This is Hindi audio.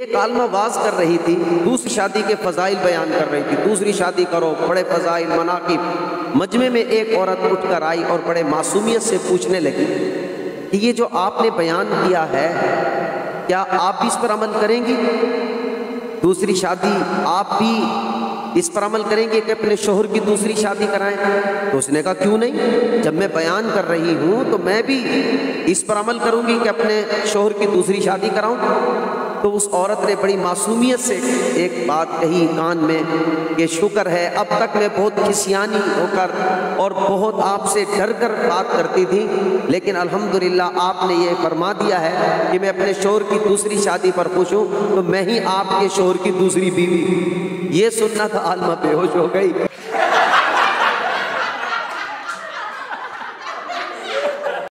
एक आलमा वाज कर रही थी, दूसरी शादी के फजाइल बयान कर रही थी। दूसरी शादी करो, बड़े फजाइल मनाकिब मजमे में एक औरत उठकर आई और बड़े मासूमियत से पूछने लगी कि ये जो आपने बयान किया है, क्या आप भी इस पर अमल करेंगी? दूसरी शादी, आप भी इस पर अमल करेंगे कि अपने शोहर की दूसरी शादी कराएँ? तो उसने कहा, क्यों नहीं? जब मैं बयान कर रही हूँ तो मैं भी इस पर अमल करूँगी कि अपने शोहर की दूसरी शादी कराऊं। तो उस औरत ने बड़ी मासूमियत से एक बात कही कान में कि शुक्र है, अब तक मैं बहुत खिसियानी होकर और बहुत आपसे डर कर बात करती थी, लेकिन अल्हम्दुलिल्लाह आपने ये फरमा दिया है कि मैं अपने शोर की दूसरी शादी पर पूछूँ तो मैं ही आपके शोर की दूसरी बीवी। ये सुनना था आलमा बेहोश हो गई।